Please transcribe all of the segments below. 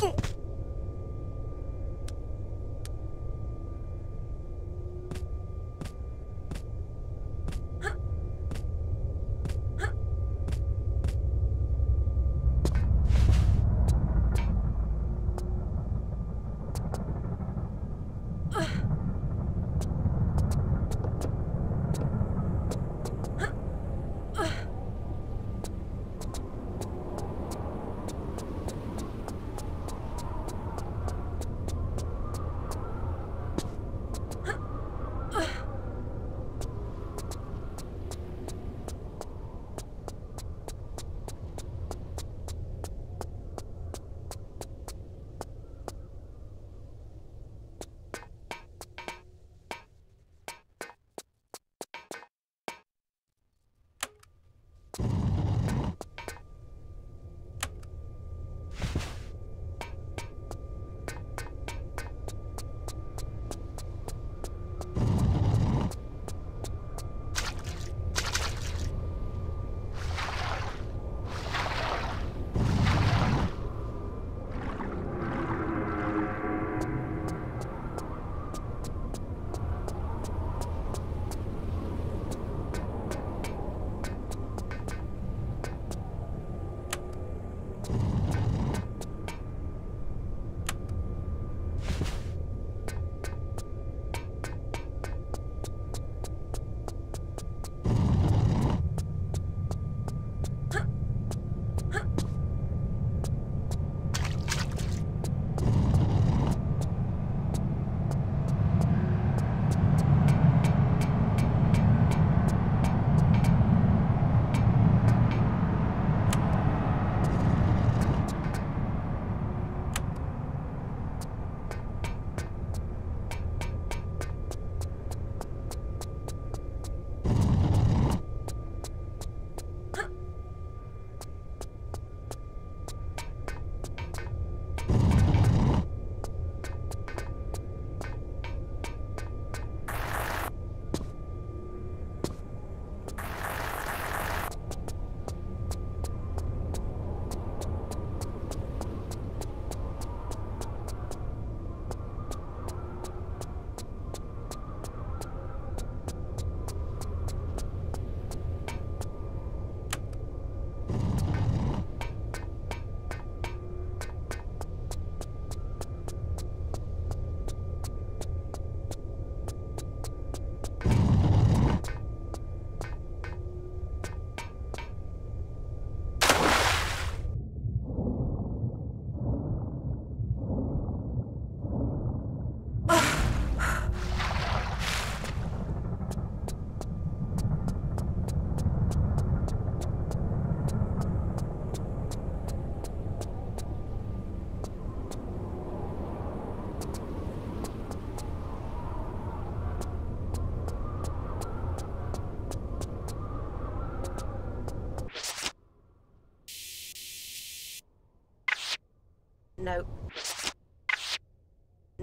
Oh.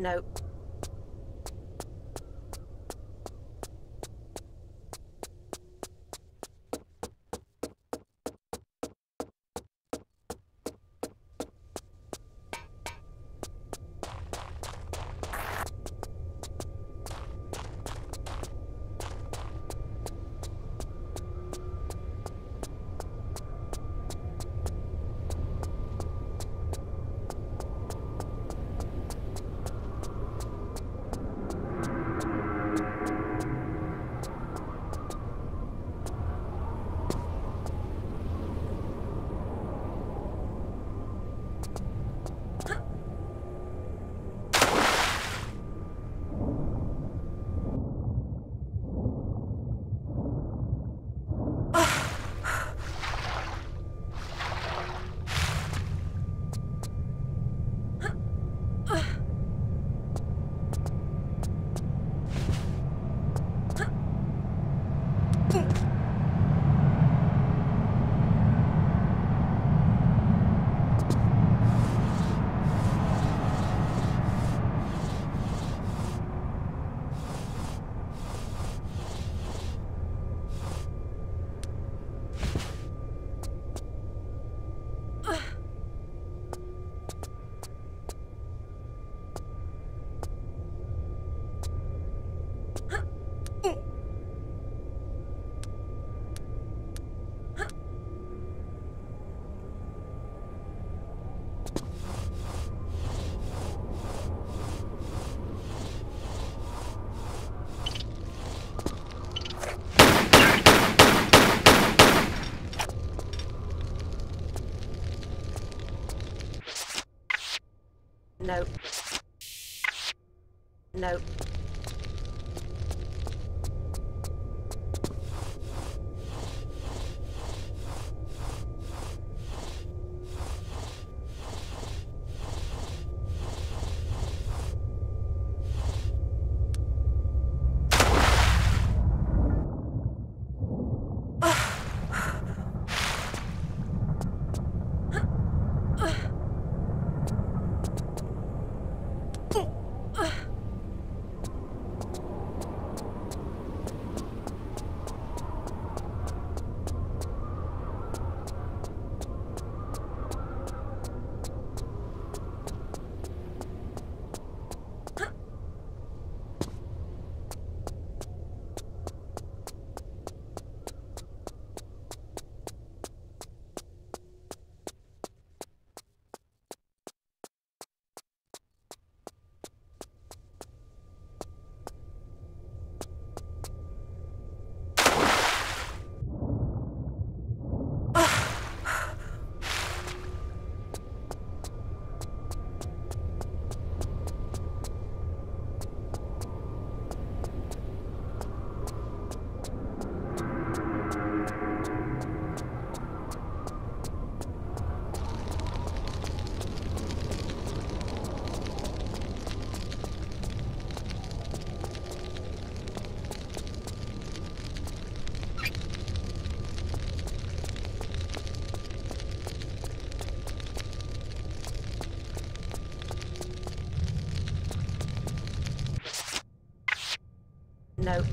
No. No.